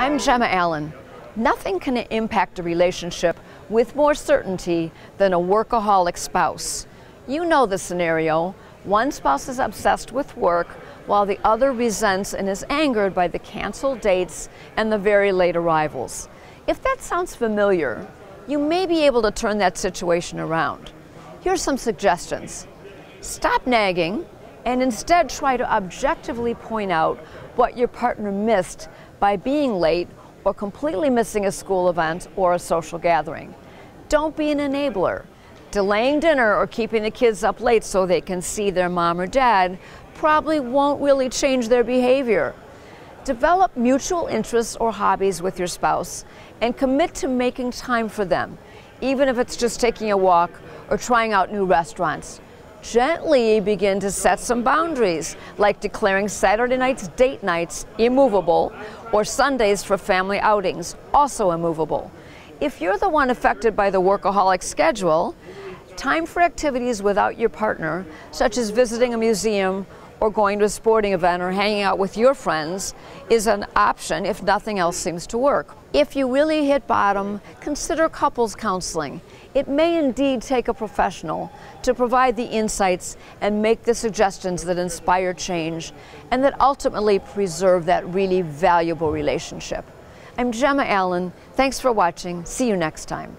I'm Gemma Allen. Nothing can impact a relationship with more certainty than a workaholic spouse. You know the scenario. One spouse is obsessed with work while the other resents and is angered by the canceled dates and the very late arrivals. If that sounds familiar, you may be able to turn that situation around. Here's some suggestions. Stop nagging and instead try to objectively point out what your partner missed by being late or completely missing a school event or a social gathering. Don't be an enabler. Delaying dinner or keeping the kids up late so they can see their mom or dad probably won't really change their behavior. Develop mutual interests or hobbies with your spouse and commit to making time for them, even if it's just taking a walk or trying out new restaurants. Gently begin to set some boundaries, like declaring Saturday nights date nights immovable or Sundays for family outings also immovable. If you're the one affected by the workaholic schedule, time for activities without your partner, such as visiting a museum or going to a sporting event or hanging out with your friends is an option if nothing else seems to work. If you really hit bottom, consider couples counseling. It may indeed take a professional to provide the insights and make the suggestions that inspire change and that ultimately preserve that really valuable relationship. I'm Gemma Allen. Thanks for watching. See you next time.